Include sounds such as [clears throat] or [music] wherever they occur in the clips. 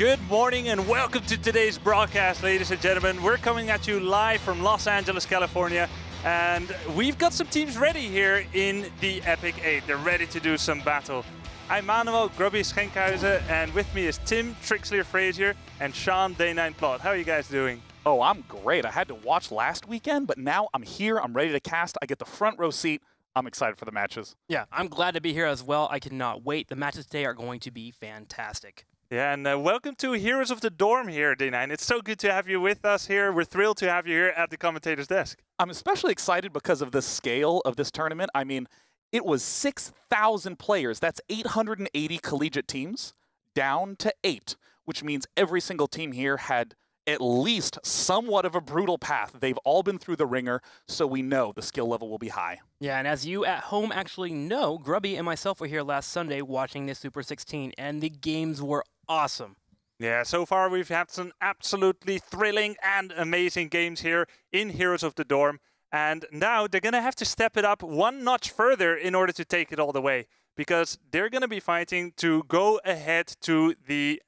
Good morning and welcome to today's broadcast, ladies and gentlemen. We're coming at you live from Los Angeles, California, and we've got some teams ready here in the Epic 8. They're ready to do some battle. I'm Manuel Grubby Schenkhuizen, and with me is Tim Trikslyr Frazier and Sean Day9 Plott. How are you guys doing? Oh, I'm great. I had to watch last weekend, but now I'm here. I'm ready to cast. I get the front row seat. I'm excited for the matches. Yeah, I'm glad to be here as well. I cannot wait. The matches today are going to be fantastic. Yeah, and uh, welcome to Heroes of the Dorm here, Day9. It's so good to have you with us here. We're thrilled to have you here at the commentator's desk. I'm especially excited because of the scale of this tournament. I mean, it was 6,000 players. That's 880 collegiate teams down to eight, which means every single team here had at least somewhat of a brutal path. They've all been through the ringer, so we know the skill level will be high. Yeah, and as you at home actually know, Grubby and myself were here last Sunday watching the Super 16, and the games were awesome. Yeah, so far we've had some absolutely thrilling and amazing games here in Heroes of the Dorm. And now they're going to have to step it up one notch further in order to take it all the way. Because they're going to be fighting to go ahead to the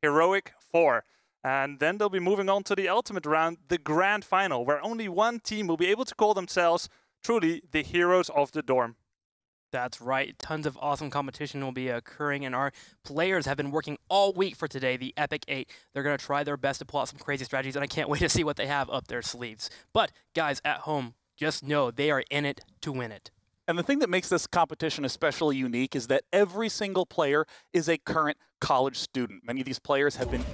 Heroic Four. And then they'll be moving on to the ultimate round, the grand final, where only one team will be able to call themselves truly the heroes of the dorm. That's right. Tons of awesome competition will be occurring, and our players have been working all week for today, the Epic 8. They're going to try their best to pull out some crazy strategies, and I can't [laughs] wait to see what they have up their sleeves. But, guys, at home, just know they are in it to win it. And the thing that makes this competition especially unique is that every single player is a current college student. Many of these players have been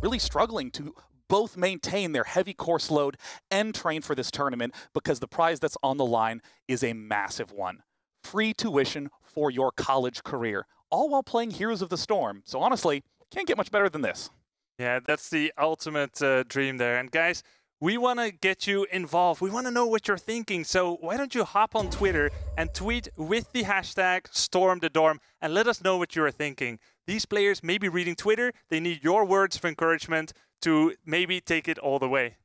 really struggling to both maintain their heavy course load and train for this tournament because the prize that's on the line is a massive one. Free tuition for your college career, all while playing Heroes of the Storm. So honestly, can't get much better than this. Yeah, that's the ultimate uh, dream there. And guys, we want to get you involved. We want to know what you're thinking. So why don't you hop on Twitter and tweet with the hashtag StormTheDorm and let us know what you are thinking. These players may be reading Twitter. They need your words of encouragement to maybe take it all the way.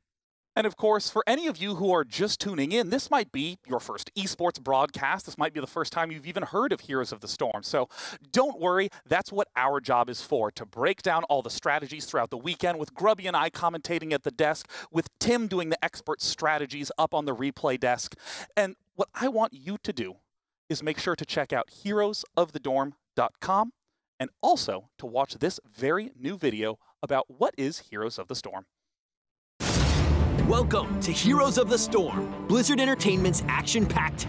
And of course, for any of you who are just tuning in, this might be your first esports broadcast. This might be the first time you've even heard of Heroes of the Storm. So don't worry, that's what our job is for to break down all the strategies throughout the weekend with Grubby and I commentating at the desk, with Tim doing the expert strategies up on the replay desk. And what I want you to do is make sure to check out heroesofthedorm.com and also to watch this very new video about what is Heroes of the Storm. Welcome to Heroes of the Storm, Blizzard Entertainment's action-packed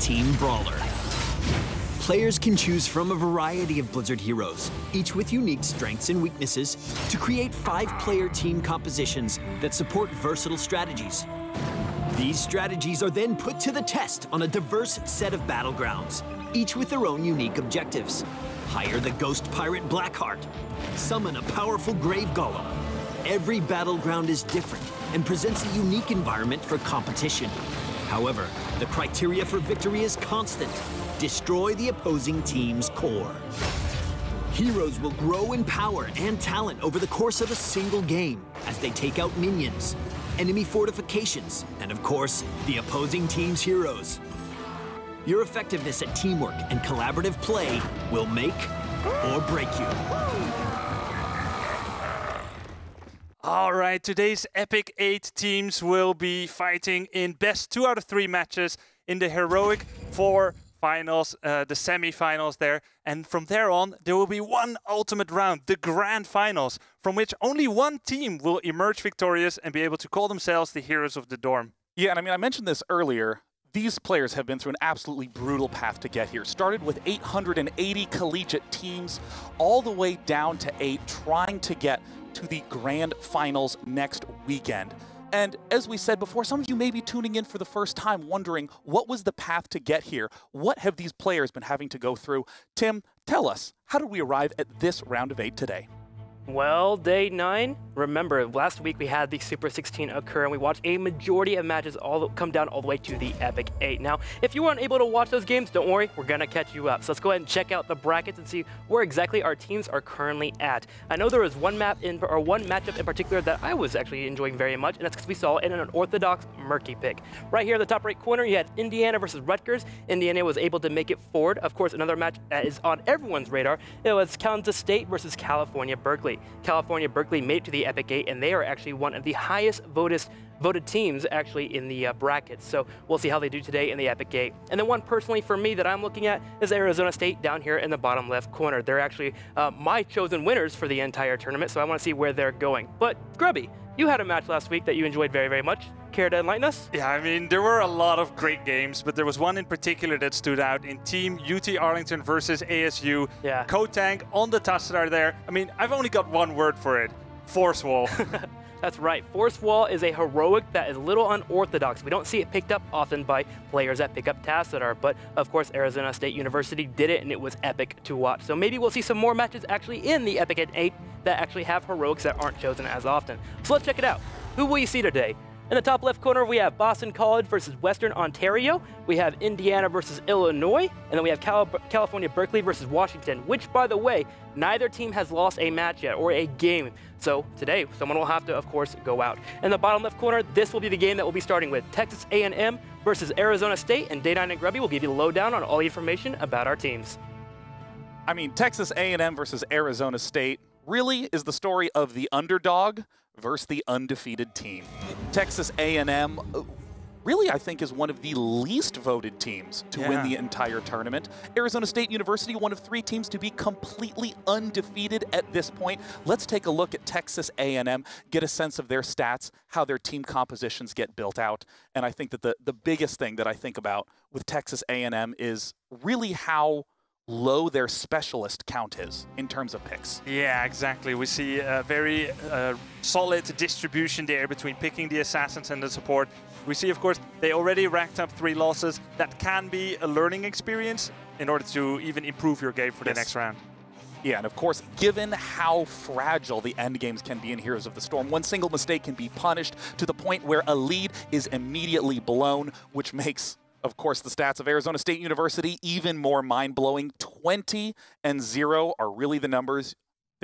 Team Brawler. Players can choose from a variety of Blizzard heroes, each with unique strengths and weaknesses, to create five-player team compositions that support versatile strategies. These strategies are then put to the test on a diverse set of battlegrounds, each with their own unique objectives. Hire the Ghost Pirate Blackheart, summon a powerful Grave Golem. Every battleground is different, and presents a unique environment for competition. However, the criteria for victory is constant. Destroy the opposing team's core. Heroes will grow in power and talent over the course of a single game as they take out minions, enemy fortifications, and of course, the opposing team's heroes. Your effectiveness at teamwork and collaborative play will make or break you. All right, today's Epic 8 teams will be fighting in best two out of three matches in the Heroic 4 finals, uh, the semi-finals there. And from there on, there will be one ultimate round, the grand finals, from which only one team will emerge victorious and be able to call themselves the heroes of the dorm. Yeah, and I mean, I mentioned this earlier. These players have been through an absolutely brutal path to get here. Started with 880 collegiate teams, all the way down to eight, trying to get to the grand finals next weekend. And as we said before, some of you may be tuning in for the first time wondering what was the path to get here? What have these players been having to go through? Tim, tell us, how did we arrive at this round of eight today? Well, day nine. Remember, last week we had the Super 16 occur, and we watched a majority of matches all come down all the way to the Epic 8. Now, if you weren't able to watch those games, don't worry, we're gonna catch you up. So let's go ahead and check out the brackets and see where exactly our teams are currently at. I know there was one map in or one matchup in particular that I was actually enjoying very much, and that's because we saw it in an orthodox murky pick. Right here in the top right corner, you had Indiana versus Rutgers. Indiana was able to make it forward. Of course, another match that is on everyone's radar. It was Kansas State versus California Berkeley. State. California Berkeley made it to the Epic 8, and they are actually one of the highest voted voted teams actually in the uh, brackets. So we'll see how they do today in the Epic 8. And then one personally for me that I'm looking at is Arizona State down here in the bottom left corner. They're actually uh, my chosen winners for the entire tournament, so I want to see where they're going. But Grubby, you had a match last week that you enjoyed very, very much. Care to enlighten us? Yeah, I mean, there were a lot of great games, but there was one in particular that stood out in Team UT Arlington versus ASU. Yeah. Tank on the Tassadar there. I mean, I've only got one word for it. Force wall. [laughs] That's right. Force Wall is a heroic that is a little unorthodox. We don't see it picked up often by players that pick up Tassadar, but of course Arizona State University did it and it was epic to watch. So maybe we'll see some more matches actually in the Epic 8 that actually have heroics that aren't chosen as often. So let's check it out. Who will you see today? In the top left corner, we have Boston College versus Western Ontario. We have Indiana versus Illinois. And then we have Cal California Berkeley versus Washington, which, by the way, neither team has lost a match yet or a game. So today, someone will have to, of course, go out. In the bottom left corner, this will be the game that we'll be starting with Texas A&M versus Arizona State. And Day9 and Grubby will give you the lowdown on all the information about our teams. I mean, Texas A&M versus Arizona State really is the story of the underdog versus the undefeated team. Texas A&M really, I think, is one of the least voted teams to yeah. win the entire tournament. Arizona State University, one of three teams to be completely undefeated at this point. Let's take a look at Texas A&M, get a sense of their stats, how their team compositions get built out. And I think that the, the biggest thing that I think about with Texas A&M is really how low their specialist count is in terms of picks. Yeah, exactly. We see a very uh, solid distribution there between picking the assassins and the support. We see, of course, they already racked up three losses. That can be a learning experience in order to even improve your game for yes. the next round. Yeah, and of course, given how fragile the end games can be in Heroes of the Storm, one single mistake can be punished to the point where a lead is immediately blown, which makes of course, the stats of Arizona State University, even more mind-blowing. 20 and 0 are really the numbers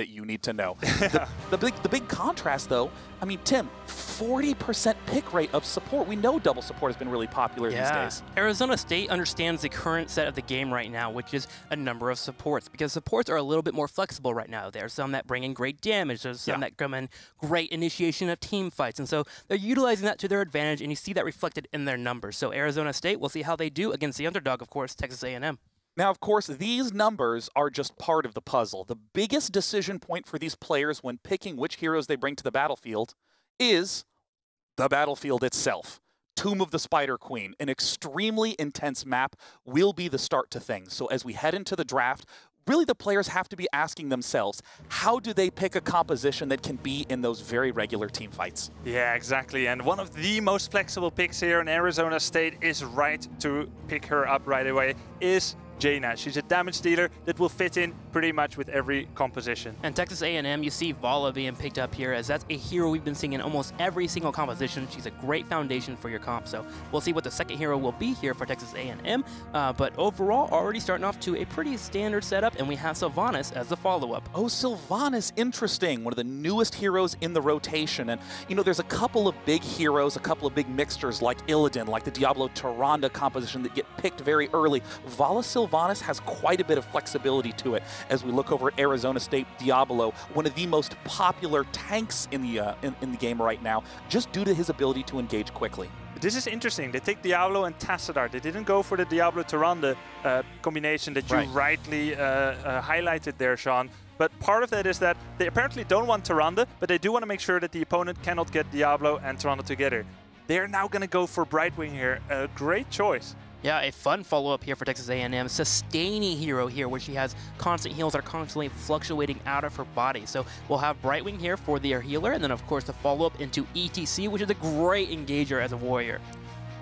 that you need to know. [laughs] the, the, big, the big contrast, though, I mean, Tim, 40% pick rate of support. We know double support has been really popular yeah. these days. Arizona State understands the current set of the game right now, which is a number of supports, because supports are a little bit more flexible right now. There are some that bring in great damage, there's some yeah. that come in great initiation of team fights, and so they're utilizing that to their advantage, and you see that reflected in their numbers. So Arizona State, we'll see how they do against the underdog, of course, Texas A&M. Now, of course, these numbers are just part of the puzzle. The biggest decision point for these players when picking which heroes they bring to the battlefield is the battlefield itself. Tomb of the Spider Queen, an extremely intense map, will be the start to things. So as we head into the draft, really the players have to be asking themselves, how do they pick a composition that can be in those very regular team fights? Yeah, exactly. And one of the most flexible picks here in Arizona State is right to pick her up right away, is Jaina. She's a damage dealer that will fit in pretty much with every composition. And Texas A&M, you see Valla being picked up here as that's a hero we've been seeing in almost every single composition. She's a great foundation for your comp. So we'll see what the second hero will be here for Texas A&M. Uh, but overall, already starting off to a pretty standard setup, and we have Sylvanas as the follow-up. Oh, Sylvanas, interesting. One of the newest heroes in the rotation. And, you know, there's a couple of big heroes, a couple of big mixtures like Illidan, like the Diablo Tyrande composition that get picked very early. Valla Sylvanas Sylvanas has quite a bit of flexibility to it as we look over at Arizona State Diablo, one of the most popular tanks in the, uh, in, in the game right now, just due to his ability to engage quickly. This is interesting. They take Diablo and Tassadar. They didn't go for the Diablo Tyrande uh, combination that you right. rightly uh, uh, highlighted there, Sean. But part of that is that they apparently don't want Tyrande, but they do want to make sure that the opponent cannot get Diablo and Tyrande together. They're now going to go for Brightwing here. A great choice. Yeah, a fun follow-up here for Texas A&M. Sustaining hero here, where she has constant heals that are constantly fluctuating out of her body. So we'll have Brightwing here for their healer, and then of course the follow-up into ETC, which is a great engager as a warrior.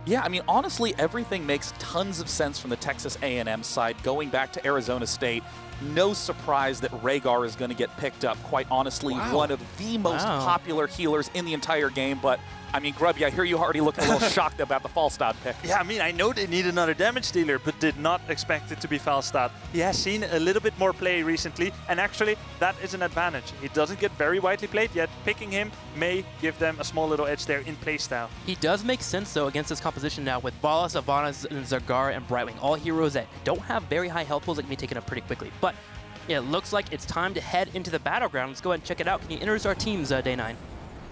Yeah, I mean, honestly, everything makes tons of sense from the Texas A&M side. Going back to Arizona State, no surprise that Rehgar is going to get picked up. Quite honestly, wow. one of the most wow. popular healers in the entire game, but I mean, Grubby, I hear you already looking a little [laughs] shocked about the Falstad pick. Yeah, I mean, I know they need another damage dealer, but did not expect it to be Falstad. He has seen a little bit more play recently, and actually, that is an advantage. He doesn't get very widely played yet. Picking him may give them a small little edge there in playstyle. He does make sense, though, against this composition now with Valla, Sylvanas, and Zagara, and Brightwing. All heroes that don't have very high health pools that can be taken up pretty quickly. But It looks like it's time to head into the battleground. Let's go ahead and check it out. Can you introduce our teams, uh, Day 9?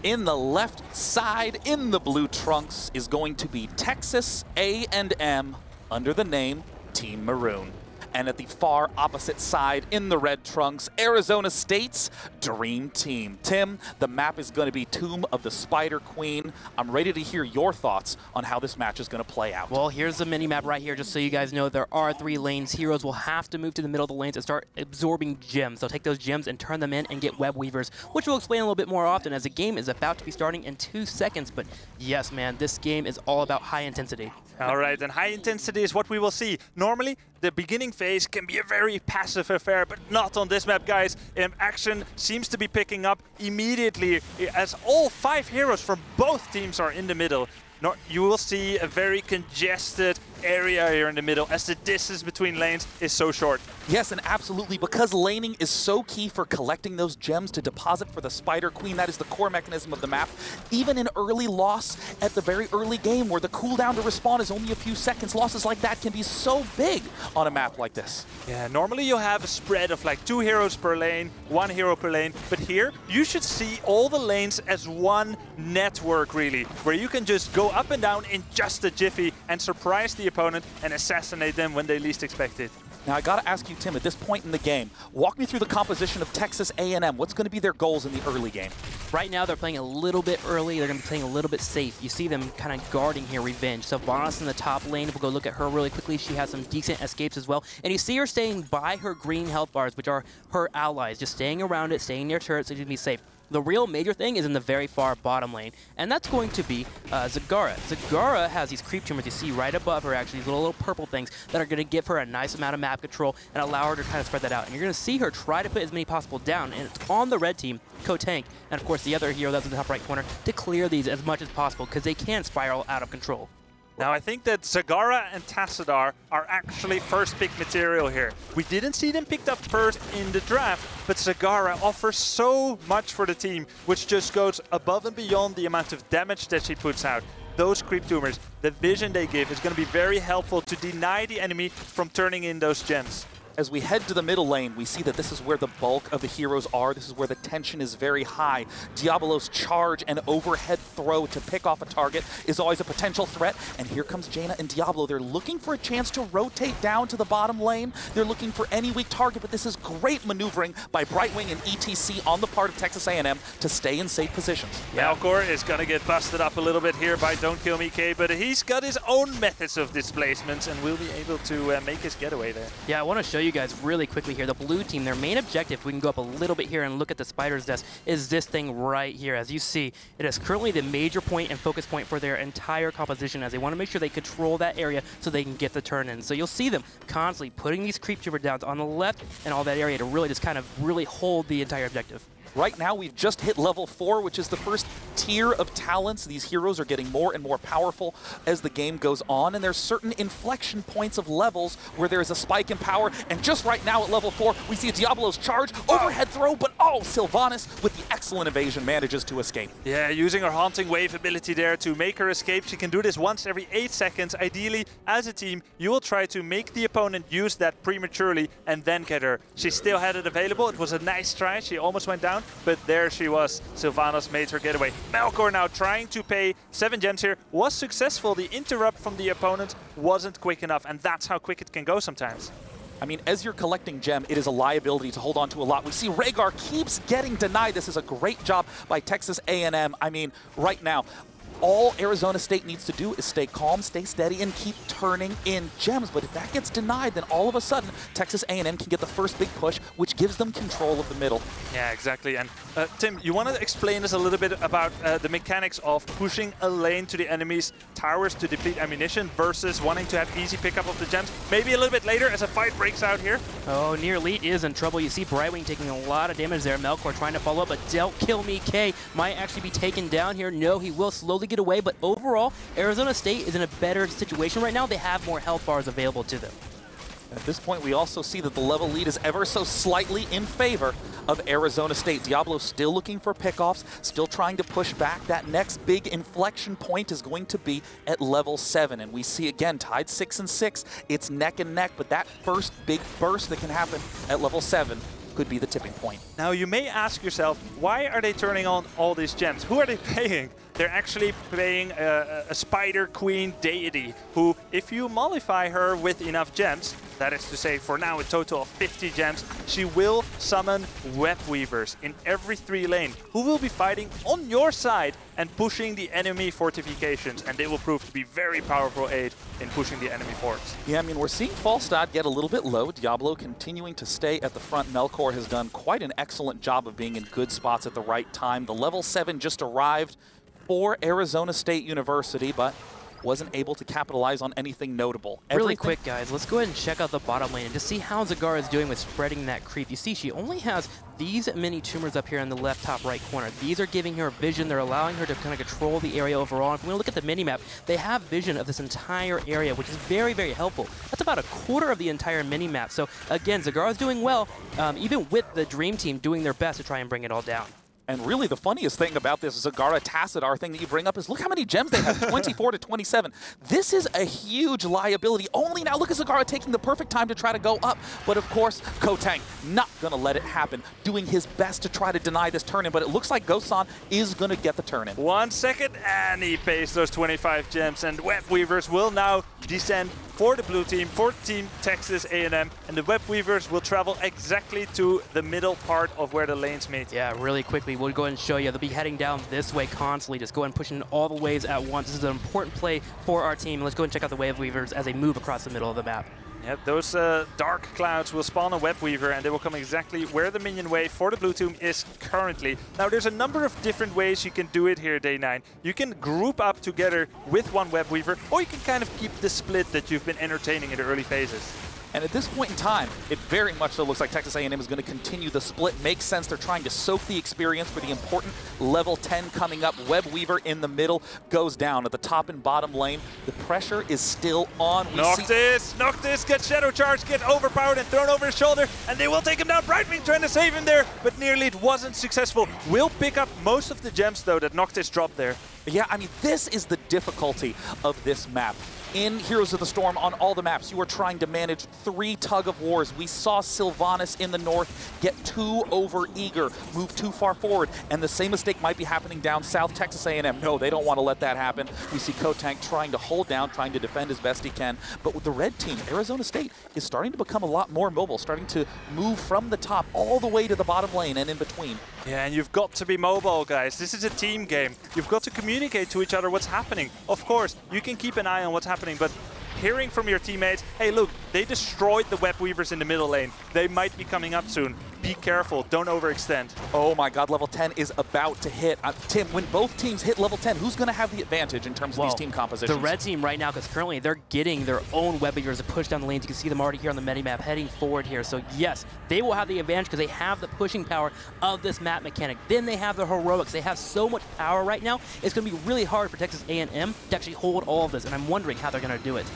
In the left side, in the blue trunks, is going to be Texas A&M under the name Team Maroon. And at the far opposite side, in the red trunks, Arizona State's Dream Team. Tim, the map is going to be Tomb of the Spider Queen. I'm ready to hear your thoughts on how this match is going to play out. Well, here's the mini map right here, just so you guys know there are three lanes. Heroes will have to move to the middle of the lanes and start absorbing gems. They'll take those gems and turn them in and get web weavers, which we'll explain a little bit more often as the game is about to be starting in two seconds. But yes, man, this game is all about high intensity. All right, and high intensity is what we will see. Normally, the beginning phase can be a very passive affair, but not on this map, guys. Um, action seems to be picking up immediately as all five heroes from both teams are in the middle. No, you will see a very congested area here in the middle as the distance between lanes is so short. Yes, and absolutely, because laning is so key for collecting those gems to deposit for the Spider Queen. That is the core mechanism of the map. Even an early loss at the very early game where the cooldown to respawn is only a few seconds, losses like that can be so big on a map like this. Yeah, normally you'll have a spread of like two heroes per lane, one hero per lane, but here you should see all the lanes as one network really, where you can just go up and down in just a jiffy and surprise the opponent and assassinate them when they least expect it. Now I got to ask you, Tim, at this point in the game, walk me through the composition of Texas A&M. What's going to be their goals in the early game? Right now, they're playing a little bit early. They're going to be playing a little bit safe. You see them kind of guarding here, Revenge. So Vonis in the top lane. We'll go look at her really quickly. She has some decent escapes as well. And you see her staying by her green health bars, which are her allies, just staying around it, staying near turrets so she can be safe. The real major thing is in the very far bottom lane, and that's going to be uh, Zagara. Zagara has these creep tumors you see right above her, actually, these little, little purple things that are going to give her a nice amount of map control and allow her to kind of spread that out. And you're going to see her try to put as many possible down, and it's on the red team, Kotank, and of course the other hero that's in the top right corner, to clear these as much as possible, because they can spiral out of control. Now I think that Zagara and Tassadar are actually first pick material here. We didn't see them picked up first in the draft, but Zagara offers so much for the team, which just goes above and beyond the amount of damage that she puts out. Those creep tumors, the vision they give is going to be very helpful to deny the enemy from turning in those gems. As we head to the middle lane, we see that this is where the bulk of the heroes are. This is where the tension is very high. Diablo's charge and overhead throw to pick off a target is always a potential threat. And here comes Jaina and Diablo. They're looking for a chance to rotate down to the bottom lane. They're looking for any weak target, but this is great maneuvering by Brightwing and ETC on the part of Texas A&M to stay in safe positions. Melkor is going to get busted up a little bit here by Don't Kill Me K, but he's got his own methods of displacements and will be able to uh, make his getaway there. Yeah, I want to show you guys really quickly here. The blue team, their main objective, we can go up a little bit here and look at the Spider's desk, is this thing right here. As you see, it is currently the major point and focus point for their entire composition as they want to make sure they control that area so they can get the turn in. So you'll see them constantly putting these creep tumors down on the left and all that area to really just kind of really hold the entire objective. Right now, we've just hit level 4, which is the first tier of talents. These heroes are getting more and more powerful as the game goes on, and there's certain inflection points of levels where there's a spike in power, and just right now at level 4, we see a Diablo's charge, overhead throw, but oh, Sylvanas with the excellent evasion manages to escape. Yeah, using her Haunting Wave ability there to make her escape. She can do this once every 8 seconds. Ideally, as a team, you will try to make the opponent use that prematurely and then get her. She still had it available. It was a nice try. She almost went down, but there she was. Sylvanas made her getaway. Melkor now trying to pay 7 gems here. Was successful. The interrupt from the opponent wasn't quick enough, and that's how quick it can go sometimes. I mean, as you're collecting gem, it is a liability to hold on to a lot. We see Rehgar keeps getting denied. This is a great job by Texas A&M. I mean, right now, all Arizona State needs to do is stay calm, stay steady, and keep turning in gems. But if that gets denied, then all of a sudden, Texas A&M can get the first big push, which gives them control of the middle. Yeah, exactly. And uh, Tim, you want to explain us a little bit about uh, the mechanics of pushing a lane to the enemy's towers to deplete ammunition versus wanting to have easy pickup of the gems? Maybe a little bit later as a fight breaks out here. Oh, Near Elite is in trouble. You see Brightwing taking a lot of damage there. Melkor trying to follow up, but Don't Kill Me K might actually be taken down here. No, he will slowly get away, but overall, Arizona State is in a better situation right now. They have more health bars available to them. At this point, we also see that the level lead is ever so slightly in favor of Arizona State. Diablo still looking for pickoffs, still trying to push back. That next big inflection point is going to be at level 7. And we see again, tied 6 and 6. It's neck and neck, but that first big burst that can happen at level 7 could be the tipping point. Now you may ask yourself, why are they turning on all these gems? Who are they [laughs] paying? They're actually playing a, a spider queen deity who, if you mollify her with enough gems, that is to say, for now, a total of 50 gems. She will summon web weavers in every three lane, who will be fighting on your side and pushing the enemy fortifications, and they will prove to be very powerful aid in pushing the enemy forts. Yeah, I mean, we're seeing Falstad get a little bit low. Diablo continuing to stay at the front. Melkor has done quite an excellent job of being in good spots at the right time. The level 7 just arrived for Arizona State University, but wasn't able to capitalize on anything notable. Really quick, guys, let's go ahead and check out the bottom lane and just see how Zagara is doing with spreading that creep. You see, she only has these many tumors up here in the left top right corner. These are giving her vision. They're allowing her to kind of control the area overall. If we look at the mini-map, they have vision of this entire area, which is very, very helpful. That's about a quarter of the entire mini-map. So again, Zagara is doing well, um, even with the Dream Team doing their best to try and bring it all down. And really, the funniest thing about this Zagara Tassadar thing that you bring up is look how many gems they have [laughs] 24 to 27. This is a huge liability. Only now, look at Zagara taking the perfect time to try to go up. But of course, Kotang not going to let it happen, doing his best to try to deny this turn in. But it looks like Gosan is going to get the turn in. One second, and he pays those 25 gems, and Web Weavers will now descend for the blue team, for Team Texas A&M, and the Web Weavers will travel exactly to the middle part of where the lanes meet. Yeah, really quickly, we'll go ahead and show you. They'll be heading down this way constantly, just go ahead and pushing all the waves at once. This is an important play for our team. Let's go and check out the Web Weavers as they move across the middle of the map. Yep, those uh, dark clouds will spawn a web weaver and they will come exactly where the minion wave for the blue team is currently. Now there's a number of different ways you can do it here day 9. You can group up together with one web weaver or you can kind of keep the split that you've been entertaining in the early phases. And at this point in time, it very much so looks like Texas A&M is going to continue the split. Makes sense. They're trying to soak the experience for the important level 10 coming up. Web Weaver in the middle goes down at the top and bottom lane. The pressure is still on. We Noctis, Noctis gets Shadow Charge, get overpowered and thrown over his shoulder, and they will take him down. Brightwing trying to save him there, but nearly it wasn't successful. Will pick up most of the gems, though, that Noctis dropped there. Yeah, I mean, this is the difficulty of this map in Heroes of the Storm on all the maps, you are trying to manage three tug of wars. We saw Sylvanas in the north get too over eager, move too far forward, and the same mistake might be happening down south Texas A&M. No, they don't want to let that happen. We see Kotank trying to hold down, trying to defend as best he can. But with the red team, Arizona State is starting to become a lot more mobile, starting to move from the top all the way to the bottom lane and in between. Yeah, and you've got to be mobile, guys. This is a team game. You've got to communicate to each other what's happening. Of course, you can keep an eye on what's happening, but hearing from your teammates, hey, look, they destroyed the web weavers in the middle lane. They might be coming up soon be careful. Don't overextend. Oh my god, level 10 is about to hit. Uh, Tim, when both teams hit level 10, who's going to have the advantage in terms of these team compositions? The red team right now, because currently they're getting their own web weavers to push down the lanes. You can see them already here on the map heading forward here. So yes, they will have the advantage because they have the pushing power of this map mechanic. Then they have the heroics. They have so much power right now. It's going to be really hard for Texas A&M to actually hold all of this, and I'm wondering how they're going to do it.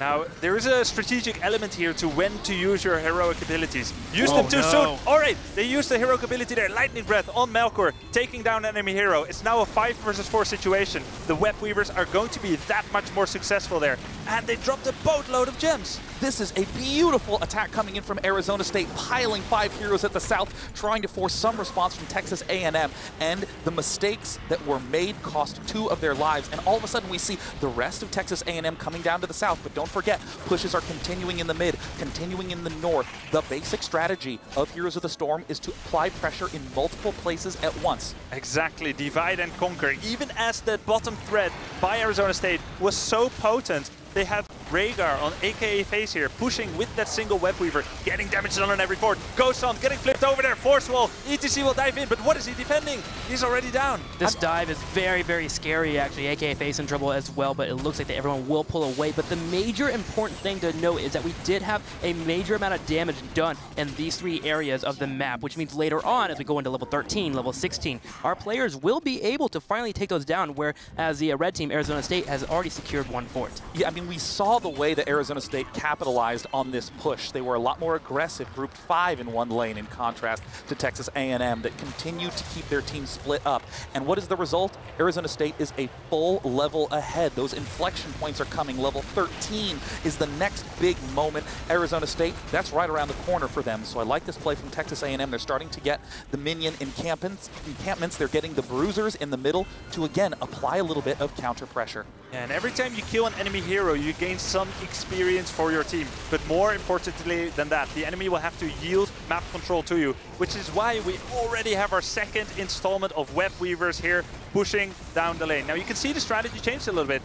Now, there is a strategic element here to when to use your heroic abilities. Use oh, them too no. soon. All right, they used the heroic ability there. Lightning Breath on Melkor, taking down enemy hero. It's now a 5 versus 4 situation. The Web Weavers are going to be that much more successful there. And they dropped a boatload of gems. This is a beautiful attack coming in from Arizona State, piling five heroes at the south, trying to force some response from Texas A&M. And the mistakes that were made cost two of their lives. And all of a sudden we see the rest of Texas A&M coming down to the south. But don't forget, pushes are continuing in the mid, continuing in the north. The basic strategy of Heroes of the Storm is to apply pressure in multiple places at once. Exactly, divide and conquer. Even as that bottom thread by Arizona State was so potent, they have Rehgar on AKA Face here, pushing with that single web weaver, getting damage done on every fort. Ghost on, getting flipped over there, Force Wall, ETC will dive in, but what is he defending? He's already down. This I'm dive is very, very scary actually, AKA Face in trouble as well, but it looks like that everyone will pull away. But the major important thing to note is that we did have a major amount of damage done in these three areas of the map, which means later on, as we go into level 13, level 16, our players will be able to finally take those down, whereas the red team, Arizona State, has already secured one fort. Yeah, I mean, we saw the way that Arizona State capitalized on this push. They were a lot more aggressive, grouped five in one lane in contrast to Texas A&M that continued to keep their team split up. And what is the result? Arizona State is a full level ahead. Those inflection points are coming. Level 13 is the next big moment. Arizona State, that's right around the corner for them. So I like this play from Texas A&M. They're starting to get the minion encampments. encampments. They're getting the bruisers in the middle to, again, apply a little bit of counter pressure. And every time you kill an enemy hero, you gain some experience for your team. But more importantly than that, the enemy will have to yield map control to you, which is why we already have our second installment of Web Weavers here pushing down the lane. Now you can see the strategy changed a little bit.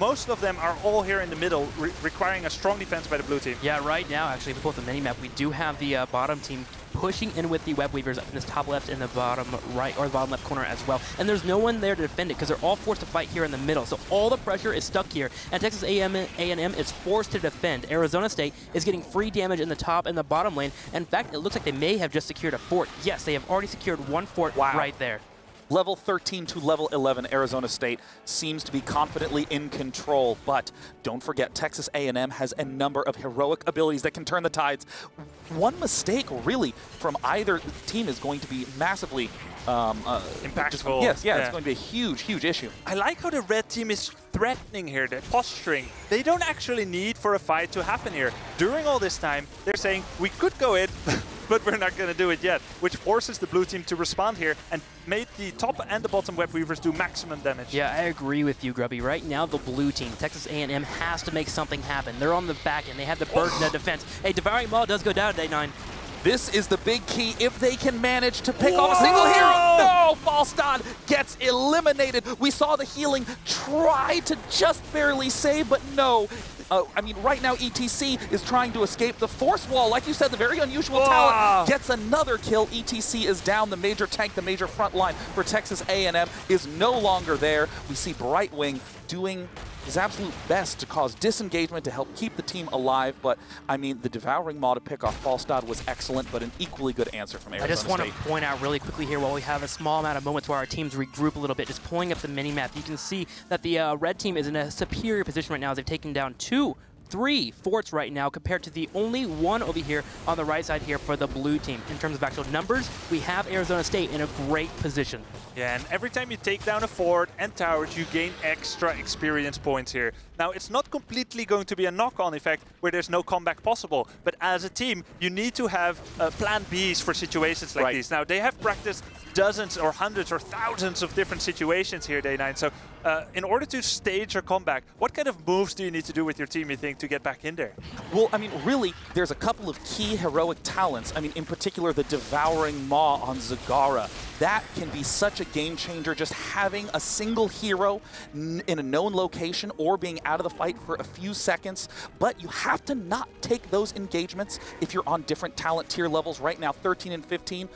Most of them are all here in the middle, re requiring a strong defense by the blue team. Yeah, right now, actually, we pull the mini-map, we do have the uh, bottom team pushing in with the web weavers up in this top left and the bottom right or the bottom left corner as well. And there's no one there to defend it because they're all forced to fight here in the middle. So all the pressure is stuck here. And Texas A&M is forced to defend. Arizona State is getting free damage in the top and the bottom lane. In fact, it looks like they may have just secured a fort. Yes, they have already secured one fort wow. right there level 13 to level 11 Arizona State seems to be confidently in control, but don't forget Texas A&M has a number of heroic abilities that can turn the tides. One mistake really from either team is going to be massively um, uh, impactful. yes, yeah, yeah, it's going to be a huge, huge issue. I like how the red team is threatening here, they're posturing. They don't actually need for a fight to happen here. During all this time, they're saying, we could go in, [laughs] [laughs] but we're not going to do it yet, which forces the blue team to respond here and made the top and the bottom web weavers do maximum damage. Yeah, I agree with you, Grubby. Right now, the blue team, Texas A&M, has to make something happen. They're on the back end. They have the burden of defense. Hey, Devouring Maw does go down day 9. This is the big key if they can manage to pick Whoa! off a single hero. No, Falstad gets eliminated. We saw the healing try to just barely save, but no, uh, I mean, right now ETC is trying to escape the force wall. Like you said, the very unusual talent gets another kill. ETC is down. The major tank, the major front line for Texas A&M is no longer there. We see Brightwing doing his absolute best to cause disengagement to help keep the team alive. But, I mean, the Devouring Maw to pick off Falstad was excellent, but an equally good answer from Arizona I just want to point out really quickly here while we have a small amount of moments where our teams regroup a little bit, just pulling up the mini-map, you can see that the uh, red team is in a superior position right now as they've taken down two three forts right now compared to the only one over here on the right side here for the blue team. In terms of actual numbers, we have Arizona State in a great position. Yeah, and every time you take down a fort and towers, you gain extra experience points here. Now, it's not completely going to be a knock-on effect where there's no comeback possible, but as a team, you need to have uh, plan Bs for situations like right. these. Now, they have practiced dozens or hundreds or thousands of different situations here, Day 9, so uh, in order to stage a comeback, what kind of moves do you need to do with your team, you think, to get back in there? Well, I mean, really, there's a couple of key heroic talents. I mean, in particular, the Devouring Maw on Zagara. That can be such a game changer, just having a single hero in a known location or being out of the fight for a few seconds. But you have to not take those engagements if you're on different talent tier levels. Right now, 13 and 15,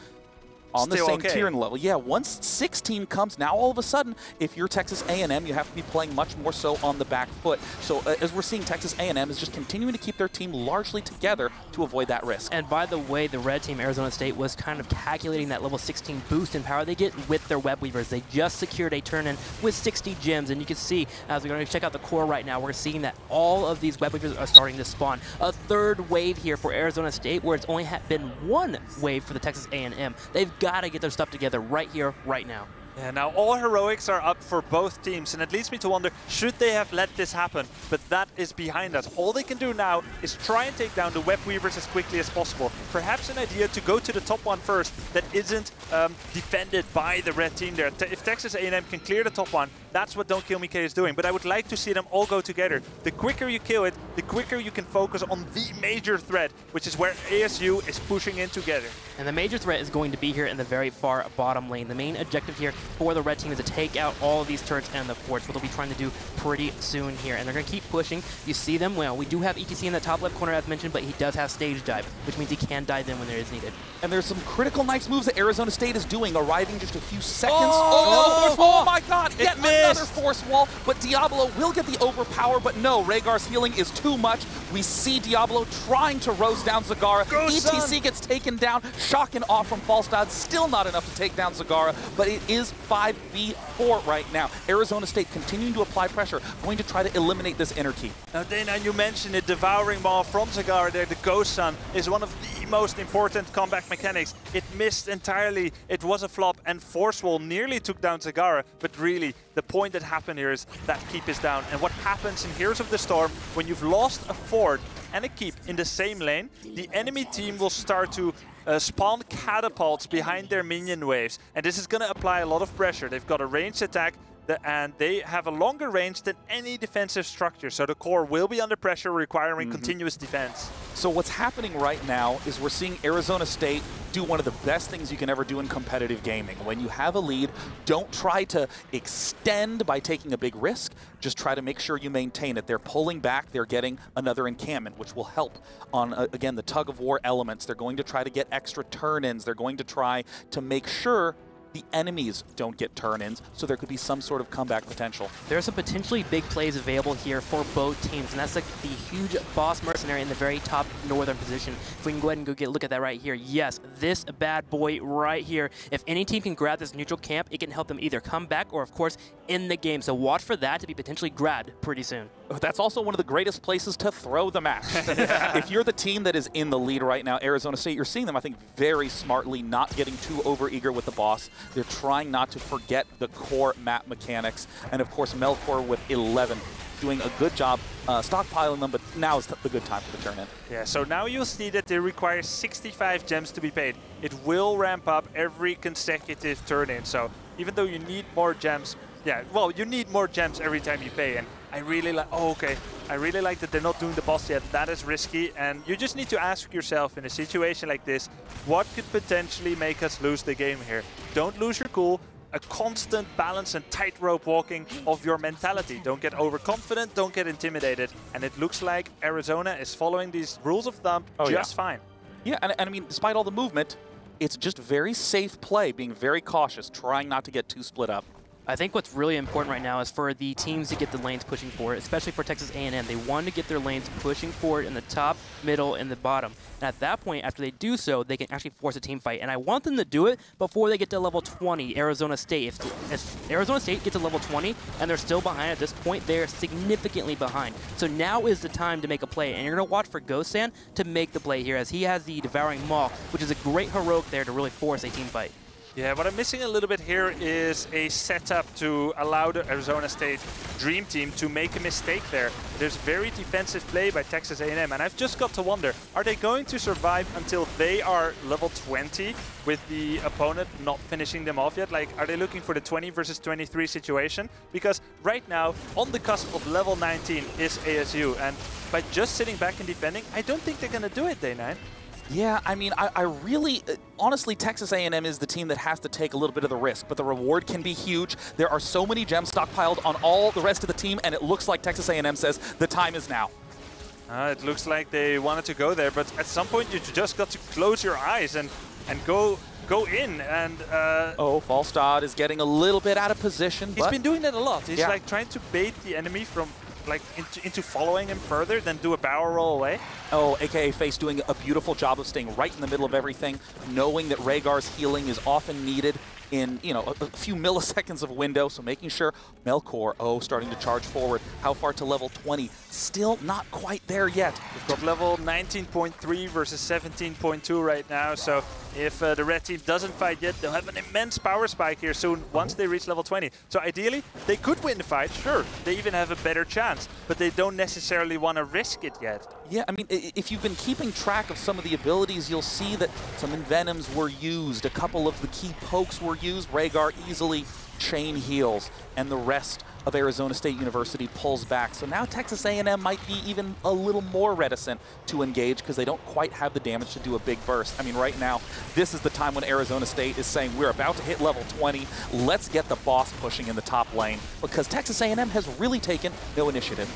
on Still the same okay. tier and level. Yeah, once 16 comes, now all of a sudden, if you're Texas A&M, you have to be playing much more so on the back foot. So uh, as we're seeing, Texas A&M is just continuing to keep their team largely together to avoid that risk. And by the way, the red team, Arizona State, was kind of calculating that level 16 boost in power they get with their web weavers. They just secured a turn-in with 60 gems, and you can see, as we're going to check out the core right now, we're seeing that all of these web weavers are starting to spawn. A third wave here for Arizona State, where it's only been one wave for the Texas A&M. They've got to get their stuff together right here, right now. Yeah, now all heroics are up for both teams, and it leads me to wonder, should they have let this happen? But that is behind us. All they can do now is try and take down the Web Weavers as quickly as possible. Perhaps an idea to go to the top one first that isn't um, defended by the red team there. If Texas A&M can clear the top one, that's what Don't Kill Me K is doing. But I would like to see them all go together. The quicker you kill it, the quicker you can focus on the major threat, which is where ASU is pushing in together. And the major threat is going to be here in the very far bottom lane. The main objective here for the red team is to take out all of these turrets and the forts, what they'll be trying to do pretty soon here. And they're going to keep pushing. You see them well. We do have ETC in the top left corner as mentioned, but he does have stage dive, which means he can dive in when there is needed. And there's some critical nice moves that Arizona State is doing, arriving just a few seconds. Oh, oh, no, oh my god, yet another force wall, but Diablo will get the overpower, but no, Rehgar's healing is too much. We see Diablo trying to roast down Zagara. Go, ETC son. gets taken down, shock and awe from Falstad. Still not enough to take down Zagara, but it is 5v4 right now. Arizona State continuing to apply pressure, going to try to eliminate this inner key. Now, Dana, you mentioned it, Devouring Maw from Zagara there, the Ghost Sun, is one of the most important combat mechanics. It missed entirely, it was a flop, and Force Wall nearly took down Zagara, but really, the point that happened here is that keep is down. And what happens in Heroes of the Storm, when you've lost a fort and a keep in the same lane, the enemy team will start to uh, spawn catapults behind their minion waves. And this is going to apply a lot of pressure. They've got a ranged attack, and they have a longer range than any defensive structure. So the core will be under pressure, requiring mm -hmm. continuous defense. So what's happening right now is we're seeing Arizona State do one of the best things you can ever do in competitive gaming. When you have a lead, don't try to extend by taking a big risk. Just try to make sure you maintain it. They're pulling back. They're getting another encampment, which will help on, uh, again, the tug of war elements. They're going to try to get extra turn-ins. They're going to try to make sure the enemies don't get turn-ins, so there could be some sort of comeback potential. There are some potentially big plays available here for both teams, and that's like the huge boss mercenary in the very top northern position. If we can go ahead and go get a look at that right here. Yes, this bad boy right here. If any team can grab this neutral camp, it can help them either come back or, of course, in the game. So watch for that to be potentially grabbed pretty soon. That's also one of the greatest places to throw the match. [laughs] if you're the team that is in the lead right now, Arizona State, you're seeing them, I think, very smartly not getting too overeager with the boss. They're trying not to forget the core map mechanics. And of course, Melkor with 11 doing a good job uh, stockpiling them, but now is the good time for the turn-in. Yeah, so now you'll see that they require 65 gems to be paid. It will ramp up every consecutive turn-in, so even though you need more gems, yeah, well, you need more gems every time you pay, and I really like, oh, okay, I really like that they're not doing the boss yet. That is risky, and you just need to ask yourself in a situation like this, what could potentially make us lose the game here? Don't lose your cool, a constant balance and tightrope walking of your mentality. Don't get overconfident, don't get intimidated. And it looks like Arizona is following these rules of thumb oh, just yeah. fine. Yeah, and, and I mean, despite all the movement, it's just very safe play, being very cautious, trying not to get too split up. I think what's really important right now is for the teams to get the lanes pushing forward, especially for Texas A&M. They want to get their lanes pushing forward in the top, middle, and the bottom. And at that point, after they do so, they can actually force a team fight. And I want them to do it before they get to level 20, Arizona State. If, if Arizona State gets to level 20 and they're still behind at this point, they're significantly behind. So now is the time to make a play. And you're going to watch for Ghost-San to make the play here as he has the Devouring Maw, which is a great heroic there to really force a team fight. Yeah, what I'm missing a little bit here is a setup to allow the Arizona State Dream Team to make a mistake there. There's very defensive play by Texas A&M, and I've just got to wonder, are they going to survive until they are level 20 with the opponent not finishing them off yet? Like, are they looking for the 20 versus 23 situation? Because right now, on the cusp of level 19 is ASU, and by just sitting back and defending, I don't think they're going to do it, Day 9. Yeah, I mean, I, I, really, uh, honestly, Texas A&M is the team that has to take a little bit of the risk, but the reward can be huge. There are so many gems stockpiled on all the rest of the team, and it looks like Texas A&M says the time is now. Uh, it looks like they wanted to go there, but at some point you just got to close your eyes and and go go in and uh, oh Falstad is getting a little bit out of position he's been doing that a lot he's yeah. like trying to bait the enemy from like into, into following him further than do a barrel roll away. Oh, AKA Face doing a beautiful job of staying right in the middle of everything, knowing that Rehgar's healing is often needed in, you know, a, a, few [laughs] milliseconds of window, so making sure Melkor, oh, starting to charge forward. How far to level 20? Still not quite there yet. We've got level 19.3 versus 17.2 right now, so if uh, the red team doesn't fight yet, they'll have an immense power spike here soon once they reach level 20. So ideally, they could win the fight, sure. They even have a better chance, but they don't necessarily want to risk it yet. Yeah, I mean, if you've been keeping track of some of the abilities, you'll see that some Envenoms were used, a couple of the key pokes were used. Rehgar easily chain heals, and the rest of Arizona State University pulls back. So now Texas A&M might be even a little more reticent to engage because they don't quite have the damage to do a big burst. I mean, right now, this is the time when Arizona State is saying, we're about to hit level 20. Let's get the boss pushing in the top lane because Texas A&M has really taken no initiative.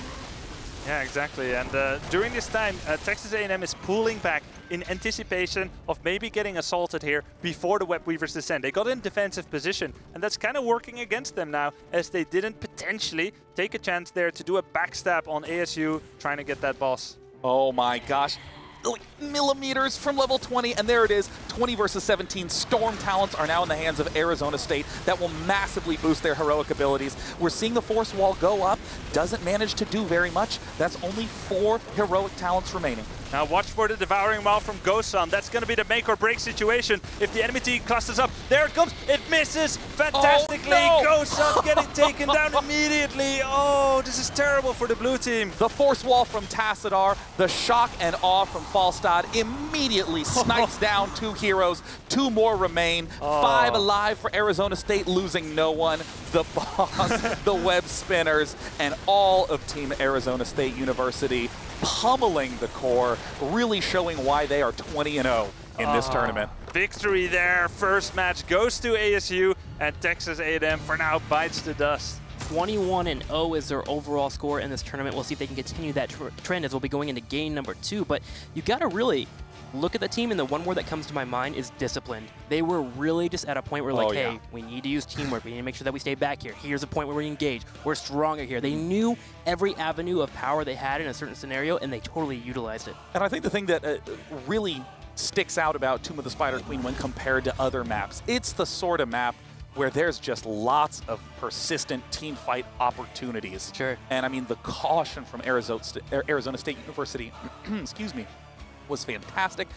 Yeah, exactly. And uh, during this time, uh, Texas A&M is pulling back in anticipation of maybe getting assaulted here before the Web Weavers descend. They got in defensive position, and that's kind of working against them now, as they didn't potentially take a chance there to do a backstab on ASU, trying to get that boss. Oh my gosh. Like millimeters from level 20, and there it is. 20 versus 17, Storm talents are now in the hands of Arizona State. That will massively boost their heroic abilities. We're seeing the Force Wall go up. Doesn't manage to do very much. That's only four heroic talents remaining. Now watch for the Devouring Maw from Ghost Sun. That's going to be the make or break situation. If the enemy team clusters up, there it comes. It misses fantastically. Oh, no. Ghost [laughs] Sun getting taken down immediately. Oh, this is terrible for the blue team. The Force Wall from Tassadar, the shock and awe from Falstad immediately [laughs] snipes down two heroes. Two more remain. Oh. Five alive for Arizona State, losing no one. The boss, [laughs] the web spinners, and all of Team Arizona State University pummeling the core, really showing why they are 20 and 0 in this Ah. tournament. Victory there. First match goes to ASU, and Texas A&M for now bites the dust. 21 and 0 is their overall score in this tournament. We'll see if they can continue that tr trend as we'll be going into game number two. But you got to really look at the team, and the one word that comes to my mind is disciplined. They were really just at a point where, like, Oh, yeah. hey, we need to use teamwork. We need to make sure that we stay back here. Here's a point where we engage. We're stronger here. They knew every avenue of power they had in a certain scenario, and they totally utilized it. And I think the thing that uh, really sticks out about Tomb of the Spider Queen when compared to other maps, it's the sort of map where there's just lots of persistent team fight opportunities. Sure. And I mean, the caution from Arizona, Arizona State University, [clears throat] excuse me, was fantastic.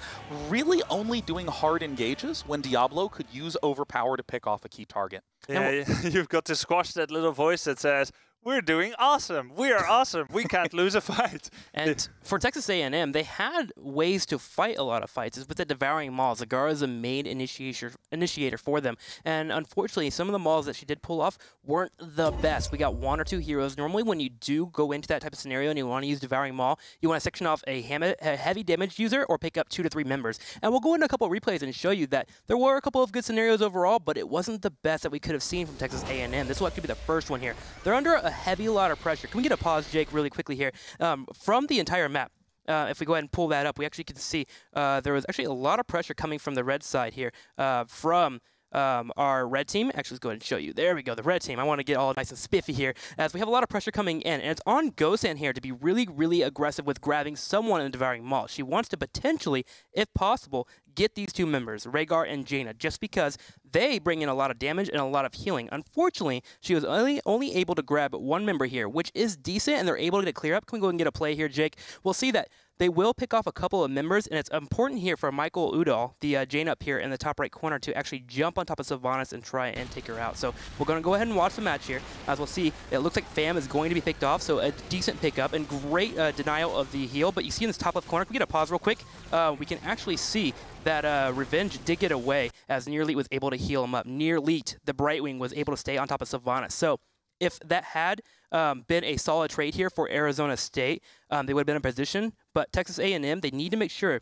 Really only doing hard engages when Diablo could use overpower to pick off a key target. Yeah, [laughs] you've got to squash that little voice that says, we're doing awesome. We are awesome. We can't lose a fight. [laughs] And for Texas A&M, they had ways to fight a lot of fights. It's with the devouring maws. Zagara is a main initiator initiator for them, and unfortunately, some of the malls that she did pull off weren't the best. We got one or two heroes. Normally, when you do go into that type of scenario and you want to use devouring maw, you want to section off a, a heavy damage user or pick up two to three members. And we'll go into a couple replays and show you that there were a couple of good scenarios overall, but it wasn't the best that we could have seen from Texas A&M. This will actually be the first one here. They're under a heavy lot of pressure. Can we get a pause, Jake, really quickly here? Um, from the entire map, uh, if we go ahead and pull that up, we actually can see uh, there was actually a lot of pressure coming from the red side here uh, from um, our red team. Actually, let's go ahead and show you. There we go, the red team. I want to get all nice and spiffy here as we have a lot of pressure coming in. And it's on Gosan here to be really, really aggressive with grabbing someone in the Devouring Maw. She wants to potentially, if possible, get these two members, Rehgar and Jaina, just because they bring in a lot of damage and a lot of healing. Unfortunately, she was only only able to grab one member here, which is decent, and they're able to get a clear up. Can we go and get a play here, Jake? We'll see that they will pick off a couple of members, and it's important here for Michael Udall, the uh, Jane up here in the top right corner, to actually jump on top of Sylvanas and try and take her out. So we're going to go ahead and watch the match here. As we'll see, it looks like Fam is going to be picked off, so a decent pickup and great uh, denial of the heal. But you see in this top left corner, we get a pause real quick? Uh, we can actually see that uh, Revenge did get away as Nearleet was able to heal him up. Nearleet, the Brightwing, was able to stay on top of Sylvanas. So if that had um, been a solid trade here for Arizona State, um, they would have been in position. But Texas A&M, they need to make sure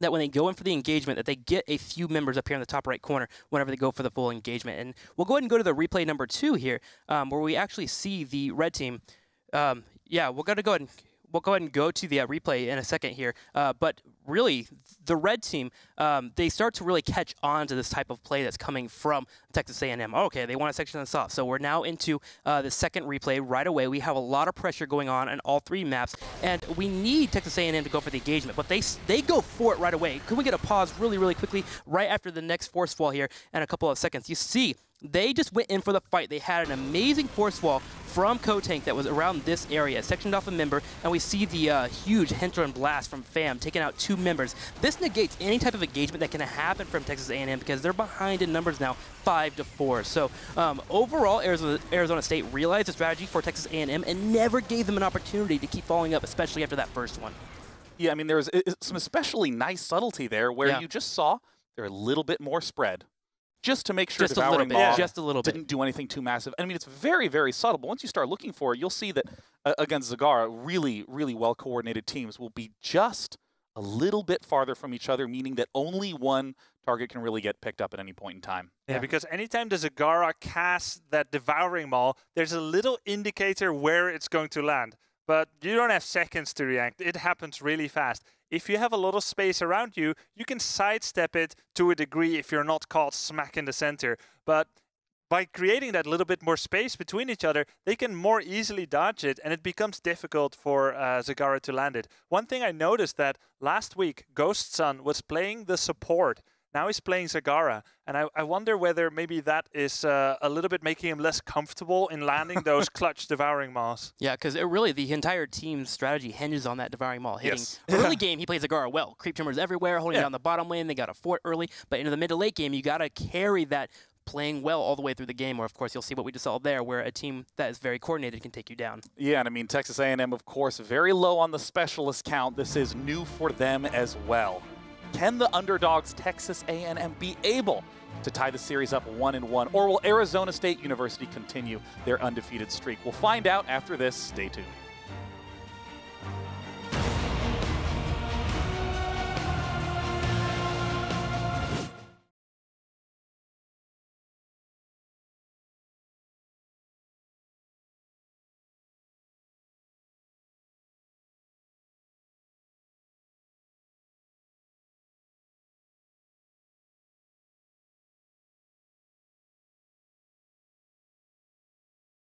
that when they go in for the engagement, that they get a few members up here in the top right corner whenever they go for the full engagement. And we'll go ahead and go to the replay number two here, um, where we actually see the red team. Um, yeah, we're going to go ahead and we'll go ahead and go to the uh, replay in a second here. Uh, but really, the red team, um, they start to really catch on to this type of play that's coming from Texas A&M. Okay, they want to section this off. So we're now into uh, the second replay right away. We have a lot of pressure going on in all three maps, and we need Texas A&M to go for the engagement, but they they go for it right away. Can we get a pause really, really quickly right after the next force wall here in a couple of seconds? You see they just went in for the fight. They had an amazing force wall from Kotank that was around this area, sectioned off a member, and we see the uh, huge Hentron blast from FAM taking out two members. This negates any type of engagement that can happen from Texas A&M because they're behind in numbers now, five to four. So um, overall, Arizona, Arizona State realized the strategy for Texas A&M and never gave them an opportunity to keep following up, especially after that first one. Yeah, I mean, there was some especially nice subtlety there where Yeah. you just saw they're a little bit more spread. Just to make sure Just a little bit, Maw just a little bit. didn't do anything too massive. I mean, it's very, very subtle, but once you start looking for it, you'll see that uh, against Zagara, really, really well coordinated teams will be just a little bit farther from each other, meaning that only one target can really get picked up at any point in time. Yeah, because anytime the Zagara casts that Devouring Maw, there's a little indicator where it's going to land. But you don't have seconds to react. It happens really fast. If you have a lot of space around you, you can sidestep it to a degree if you're not caught smack in the center. But by creating that little bit more space between each other, they can more easily dodge it, and it becomes difficult for uh, Zagara to land it. One thing I noticed that last week, Ghost Sun was playing the support. Now he's playing Zagara, and I, I wonder whether maybe that is uh, a little bit making him less comfortable in landing those [laughs] clutch devouring maws. Yeah, because it really the entire team's strategy hinges on that devouring maw hitting. Yes. Early [laughs] game, he plays Zagara well. Creep tumors everywhere, holding Yeah. down the bottom lane. They got a fort early, but into the mid to late game, you got to carry that playing well all the way through the game. Or of course, you'll see what we just saw there, where a team that is very coordinated can take you down. Yeah, and I mean Texas A&M, of course, very low on the specialist count. This is new for them as well. Can the underdogs Texas A&M be able to tie the series up one and one, or will Arizona State University continue their undefeated streak? We'll find out after this. Stay tuned.